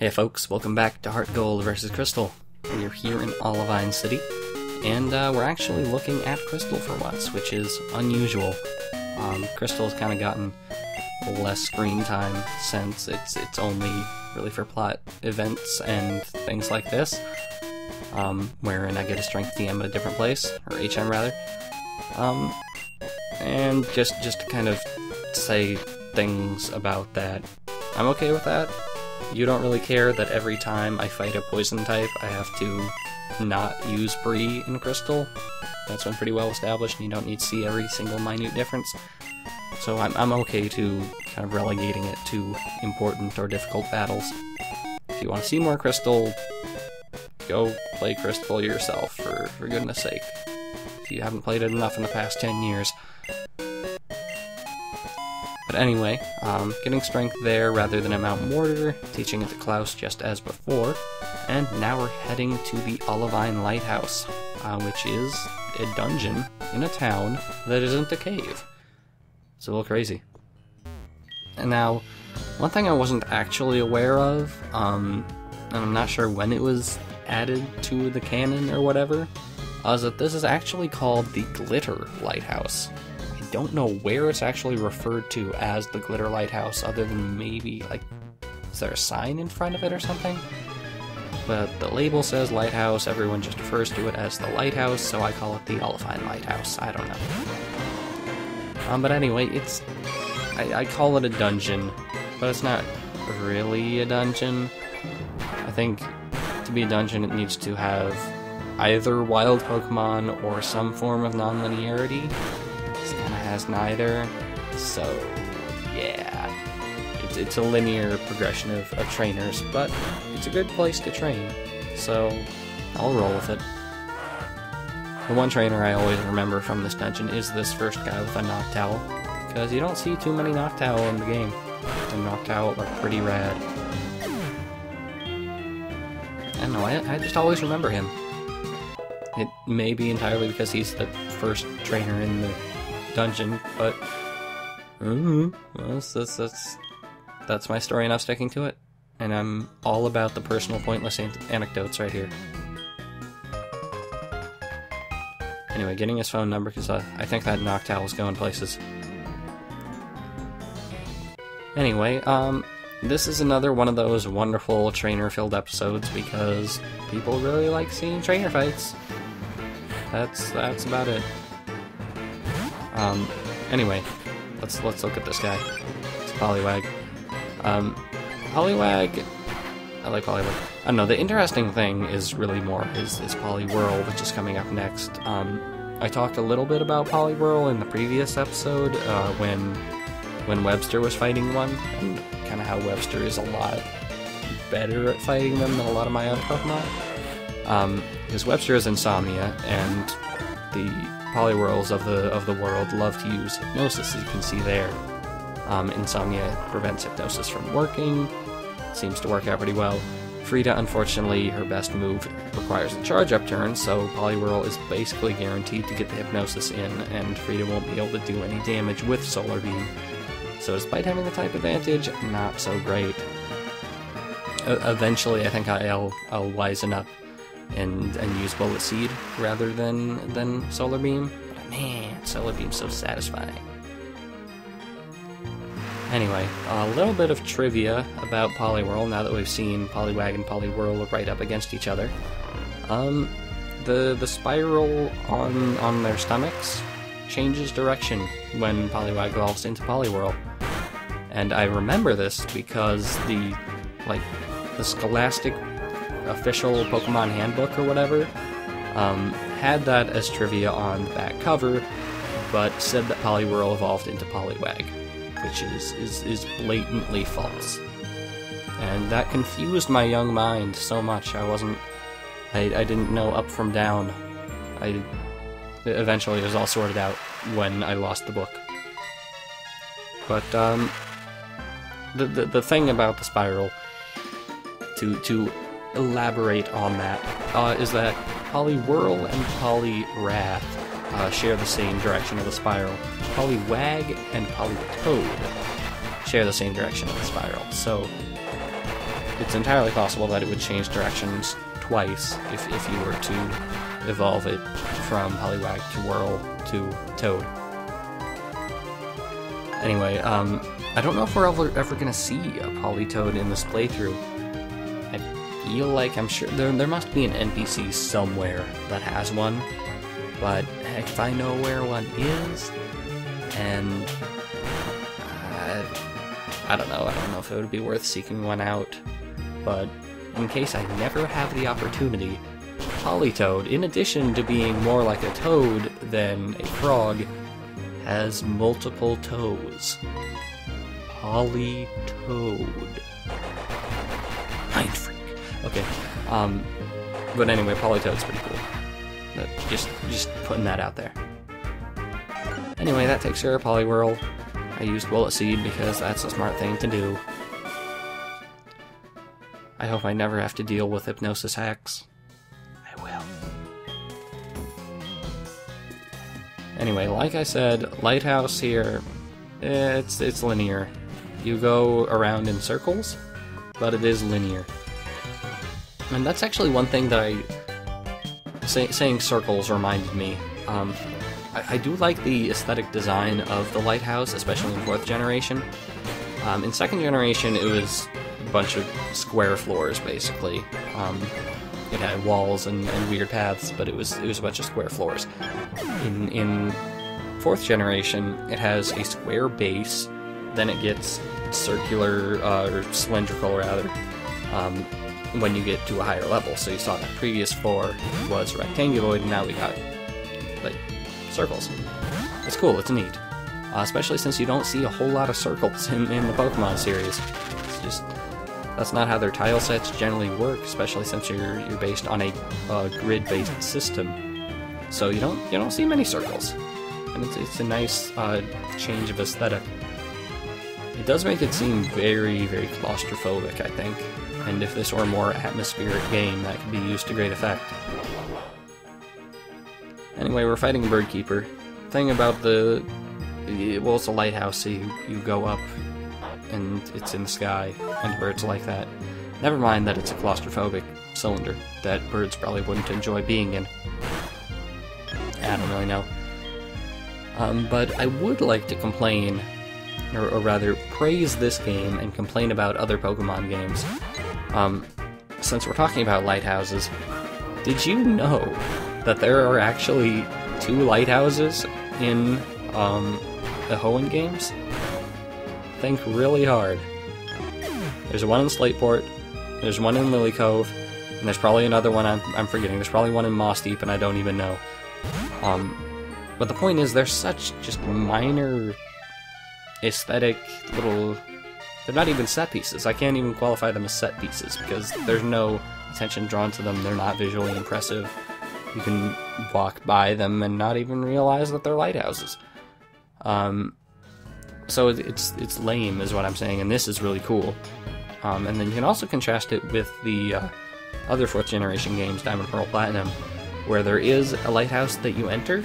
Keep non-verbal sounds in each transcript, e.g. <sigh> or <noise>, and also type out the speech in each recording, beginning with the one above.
Hey folks, welcome back to Heart Gold versus Crystal. We're here in Olivine City, and uh, we're actually looking at Crystal for once, which is unusual. Um, Crystal's kind of gotten less screen time since it's it's only really for plot events and things like this, um, wherein I get a strength TM at a different place, or HM rather. Um, and just just to kind of say things about that, I'm okay with that you don't really care that every time I fight a poison type, I have to not use Bree in Crystal. That's been pretty well established, and you don't need to see every single minute difference. So I'm, I'm okay to kind of relegating it to important or difficult battles. If you want to see more Crystal, go play Crystal yourself, for, for goodness sake. If you haven't played it enough in the past 10 years. Anyway, um, getting strength there rather than at Mount Mortar, teaching it to Klaus just as before, and now we're heading to the Olivine Lighthouse, uh, which is a dungeon in a town that isn't a cave. It's a little crazy. And now, one thing I wasn't actually aware of, um, and I'm not sure when it was added to the canon or whatever, is that this is actually called the Glitter Lighthouse don't know where it's actually referred to as the Glitter Lighthouse, other than maybe, like, is there a sign in front of it or something? But the label says Lighthouse, everyone just refers to it as the Lighthouse, so I call it the Olivine Lighthouse. I don't know. Um, but anyway, it's. I, I call it a dungeon, but it's not really a dungeon. I think to be a dungeon, it needs to have either wild Pokemon or some form of non-linearity has neither. So, yeah. It's, it's a linear progression of, of trainers, but it's a good place to train. So, I'll roll with it. The one trainer I always remember from this dungeon is this first guy with a Noctowl, because you don't see too many Noctowl in the game. And Noctowl are pretty rad. I don't know, I, I just always remember him. It may be entirely because he's the first trainer in the dungeon, but mm, that's, that's, that's, that's my story and I'm sticking to it. And I'm all about the personal pointless an anecdotes right here. Anyway, getting his phone number because I, I think that Noctowl is going places. Anyway, um, this is another one of those wonderful trainer-filled episodes because people really like seeing trainer fights. That's that's about it. Um, anyway, let's let's look at this guy. It's Poliwag. Um, Poliwag. I like Poliwag. I don't know. The interesting thing is really more is is Poliwhirl, which is coming up next. Um, I talked a little bit about Poliwhirl in the previous episode uh, when when Webster was fighting one, and kind of how Webster is a lot better at fighting them than a lot of my other Pokemon. Um, because Webster is Insomnia, and the Poliwhirls of the of the world love to use hypnosis, as you can see there. Um, Insomnia prevents hypnosis from working. Seems to work out pretty well. Frida, unfortunately, her best move requires a charge up turn, so Poliwhirl is basically guaranteed to get the hypnosis in, and Frida won't be able to do any damage with Solar Beam. So despite having the type advantage, not so great. Uh, eventually, I think I'll, I'll wisen up and and use Bullet Seed rather than than Solar Beam. But man, Solar Beam's so satisfying. Anyway, a little bit of trivia about Poliwhirl now that we've seen Poliwag and Poliwhirl right up against each other. Um, the the spiral on on their stomachs changes direction when Poliwag evolves into Poliwhirl. And I remember this because the like the Scholastic official Pokemon handbook or whatever um, had that as trivia on the back cover, but said that Poliwhirl evolved into Poliwag, which is, is, is blatantly false. And that confused my young mind so much. I wasn't. I, I didn't know up from down. I eventually it was all sorted out when I lost the book. But um, the, the the thing about the spiral to to elaborate on that uh, is that Poliwhirl and Poliwrath uh, share the same direction of the spiral. Poliwag and Politoed share the same direction of the spiral. So it's entirely possible that it would change directions twice if, if you were to evolve it from Poliwag to Whirl to Toad. Anyway, um, I don't know if we're ever, ever gonna see a Politoed in this playthrough. I feel like I'm sure there, there must be an NPC somewhere that has one, but if I know where one is, and uh, I don't know, I don't know if it would be worth seeking one out, but in case I never have the opportunity, Politoed, in addition to being more like a toad than a frog, has multiple toes. Politoed. Okay. Um, but anyway, Politoed's pretty cool. But just, just putting that out there. Anyway, that takes care of Poliwhirl. I used Bullet Seed because that's a smart thing to do. I hope I never have to deal with Hypnosis hacks. I will. Anyway, like I said, Lighthouse here, it's, it's linear. You go around in circles, but it is linear. And that's actually one thing that I... Say, saying circles reminded me. Um, I, I, do like the aesthetic design of the lighthouse, especially in 4th generation. Um, in 2nd generation, it was a bunch of square floors, basically. Um, it had walls and, and, weird paths, but it was it was a bunch of square floors. In in fourth generation, it has a square base, then it gets circular uh, or cylindrical rather um, when you get to a higher level. So you saw that previous floor was rectanguloid, and now we got like circles. It's cool. It's neat, uh, especially since you don't see a whole lot of circles <laughs> in in the Pokemon series. It's just that's not how their tile sets generally work, especially since you're you're based on a uh, grid-based system. So you don't you don't see many circles, and it's it's a nice uh, change of aesthetic. It does make it seem very very claustrophobic, I think, and if this were a more atmospheric game, that could be used to great effect. Anyway, we're fighting a Birdkeeper. Thing about the well, it's a lighthouse, so you, you go up and it's in the sky, and birds like that. Never mind that it's a claustrophobic cylinder that birds probably wouldn't enjoy being in. I don't really know. Um, but I would like to complain, or, or, rather, praise this game and complain about other Pokemon games. Um, since we're talking about lighthouses, did you know that there are actually two lighthouses in um, the Hoenn games? think really hard. There's one in Slateport, there's one in Lilycove, and there's probably another one I'm, I'm forgetting. There's probably one in Mossdeep, and I don't even know. Um, but the point is, they're such just minor aesthetic little... They're not even set pieces. I can't even qualify them as set pieces, because there's no attention drawn to them. They're not visually impressive. You can walk by them and not even realize that they're lighthouses. Um, so it's it's lame, is what I'm saying, and this is really cool. Um, and then you can also contrast it with the uh, other fourth generation games, Diamond, Pearl, Platinum, where there is a lighthouse that you enter,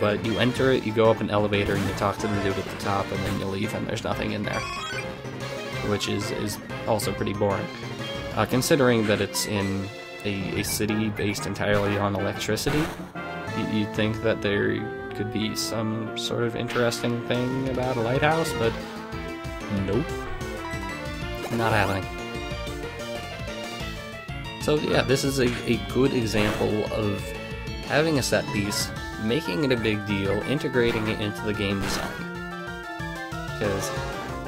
but you enter it, you go up an elevator, and you talk to the dude at the top, and then you leave, and there's nothing in there, which is is also pretty boring. Uh, considering that it's in a, a city based entirely on electricity, you'd think that there could be some sort of interesting thing about a lighthouse, but nope. Not happening. So yeah, this is a, a good example of having a set piece, making it a big deal, integrating it into the game design. Because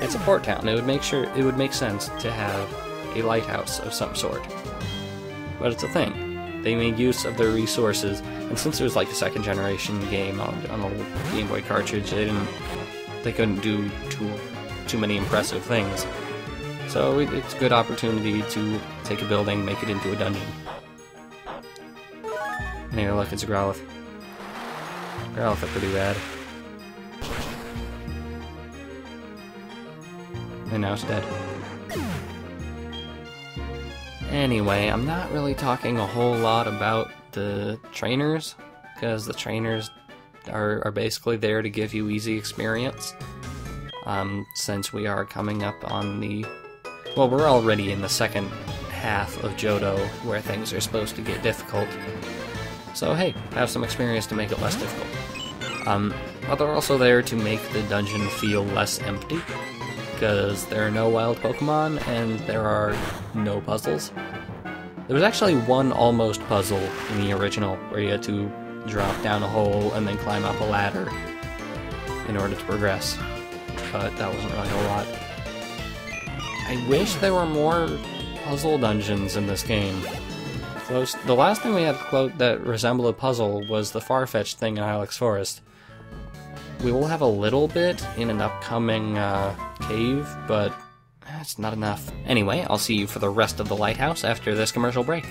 it's a port town, it would make sure it would make sense to have a lighthouse of some sort. But it's a thing. They made use of their resources and since it was like a second generation game on, on a Game Boy cartridge, they didn't they couldn't do too too many impressive things. So it, it's a good opportunity to take a building, make it into a dungeon. Anyway, look, it's a Growlithe. Are pretty bad. And now it's dead. Anyway, I'm not really talking a whole lot about the trainers because the trainers are, are basically there to give you easy experience. Um, since we are coming up on the well, we're already in the second half of Johto where things are supposed to get difficult. So hey, I have some experience to make it less difficult. Um, but they're also there to make the dungeon feel less empty, because there are no wild Pokemon and there are no puzzles. There was actually one almost puzzle in the original where you had to drop down a hole and then climb up a ladder in order to progress, but that wasn't really a lot. I wish there were more puzzle dungeons in this game. Close. The last thing we had that resembled a puzzle was the Farfetch'd thing in Ilex Forest. We will have a little bit in an upcoming uh, cave, but that's not enough. Anyway, I'll see you for the rest of the lighthouse after this commercial break.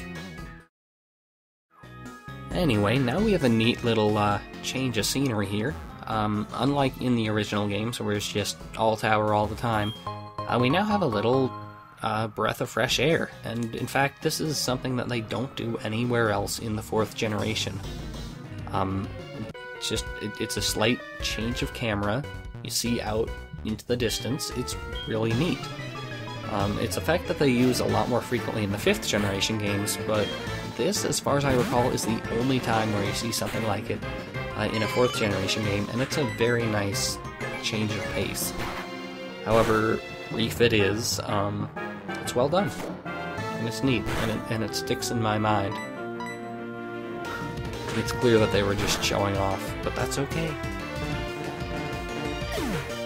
Anyway, now we have a neat little uh, change of scenery here. Um, unlike in the original games, where it's just all tower all the time, uh, we now have a little uh, breath of fresh air, and in fact, this is something that they don't do anywhere else in the fourth generation. Um, just it, it's a slight change of camera. You see out into the distance. It's really neat. Um, it's a fact that they use a lot more frequently in the fifth generation games, but this, as far as I recall, is the only time where you see something like it uh, in a fourth generation game, and it's a very nice change of pace. However, Reef it is, um, well done, and it's neat, and it, and it sticks in my mind. It's clear that they were just showing off, but that's okay.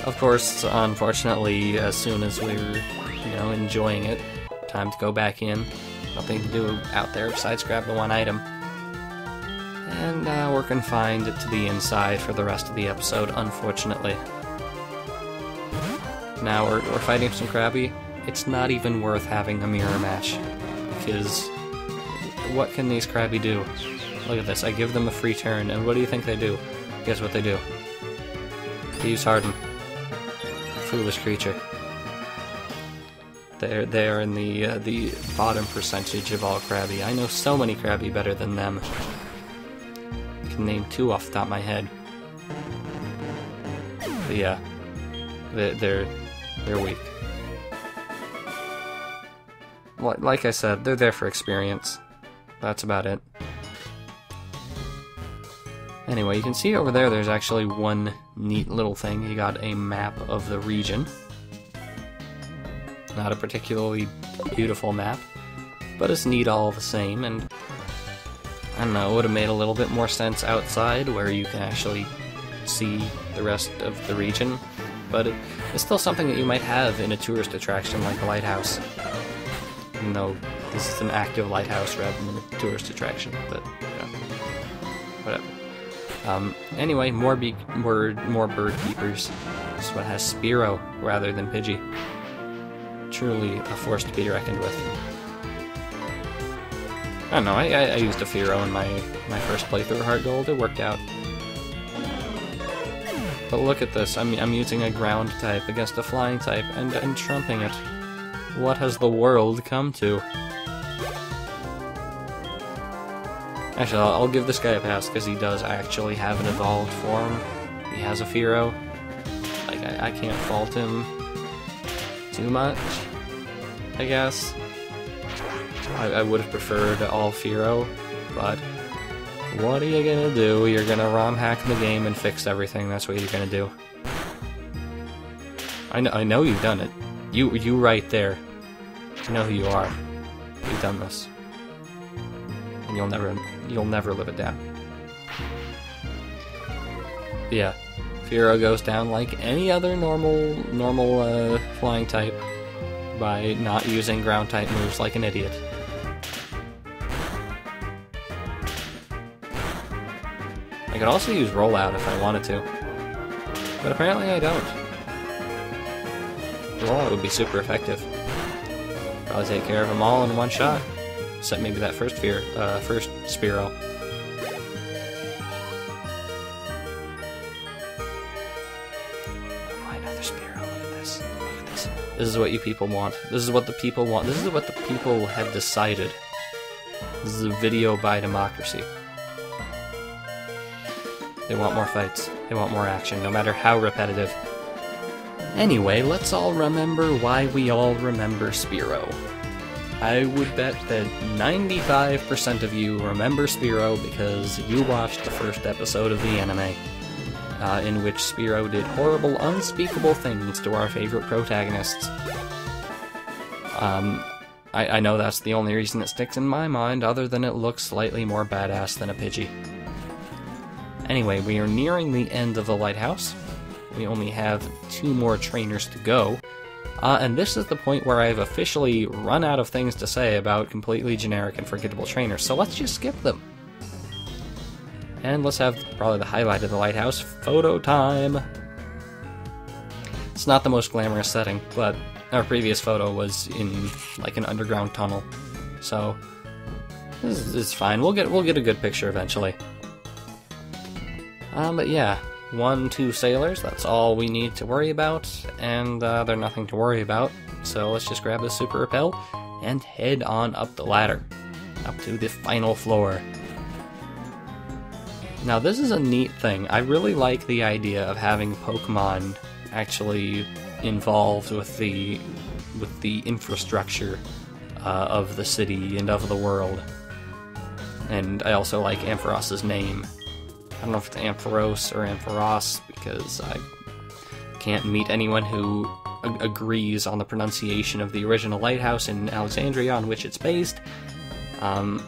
Of course, unfortunately, as soon as we're, you know, enjoying it, time to go back in. Nothing to do out there besides grab the one item. And uh, we're confined to the inside for the rest of the episode, unfortunately. Now we're, we're fighting some Krabby. It's not even worth having a mirror match, because what can these Krabby do? Look at this, I give them a free turn, and what do you think they do? Guess what they do? They use Harden. Foolish creature. They're they're in the uh, the bottom percentage of all Krabby. I know so many Krabby better than them. I can name two off the top of my head. But yeah, they're they're, weak. Like I said, they're there for experience. That's about it. Anyway, you can see over there there's actually one neat little thing. You got a map of the region. Not a particularly beautiful map, but it's neat all the same, and I don't know, it would have made a little bit more sense outside where you can actually see the rest of the region, but it, it's still something that you might have in a tourist attraction like a lighthouse. Even though this is an active lighthouse rather than a tourist attraction, but you know, whatever. Um, anyway, more be more more bird keepers. This one has Spearow rather than Pidgey. Truly a force to be reckoned with. I don't know. I, I, I used a Fearow in my my first playthrough of Heart Gold. It worked out. But look at this. I'm I'm using a ground type against a flying type and and trumping it. What has the world come to? Actually, I'll, I'll give this guy a pass because he does actually have an evolved form. He has a Fearow. Like, I, I can't fault him too much, I guess. I, I would have preferred all Fearow, but what are you gonna do? You're gonna ROM hack the game and fix everything. That's what you're gonna do. I know, I know you've done it. You, you right there. I know who you are. You've done this and you'll never you'll never live it down. But yeah, Fearow goes down like any other normal normal uh, flying type by not using ground type moves like an idiot. I could also use rollout if I wanted to, but apparently I don't. Rollout would be super effective. Probably take care of them all in one shot. Except maybe that first fear, uh, first Spearow. This is what you people want. This is what the people want. This is what the people have decided. This is a video by democracy. They want more fights. They want more action, no matter how repetitive. Anyway, let's all remember why we all remember Spearow. I would bet that 95% of you remember Spearow because you watched the first episode of the anime, uh, in which Spearow did horrible, unspeakable things to our favorite protagonists. Um, I, I know that's the only reason it sticks in my mind, other than it looks slightly more badass than a Pidgey. Anyway, we are nearing the end of the lighthouse. We only have two more trainers to go. Uh, and this is the point where I've officially run out of things to say about completely generic and forgettable trainers, so let's just skip them. And let's have probably the highlight of the lighthouse photo time. It's not the most glamorous setting, but our previous photo was in like an underground tunnel, so this is fine. We'll get we'll get a good picture eventually. Um, but yeah, one, two sailors, that's all we need to worry about, and uh, they're nothing to worry about. So let's just grab the super repel and head on up the ladder, up to the final floor. Now, this is a neat thing. I really like the idea of having Pokemon actually involved with the with the infrastructure uh, of the city and of the world. And I also like Ampharos's name. I don't know if it's Ampharos or Ampharos because I can't meet anyone who ag- agrees on the pronunciation of the original lighthouse in Alexandria on which it's based. Um,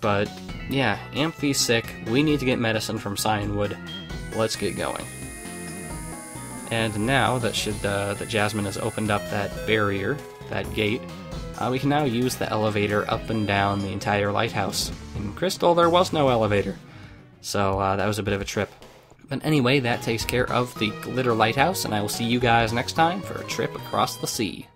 but yeah, Amphy's sick. We need to get medicine from Cianwood. Let's get going. And now that should uh, that Jasmine has opened up that barrier, that gate, uh, we can now use the elevator up and down the entire lighthouse. In Crystal, there was no elevator. So uh, that was a bit of a trip. But anyway, that takes care of the Glitter Lighthouse, and I will see you guys next time for a trip across the sea.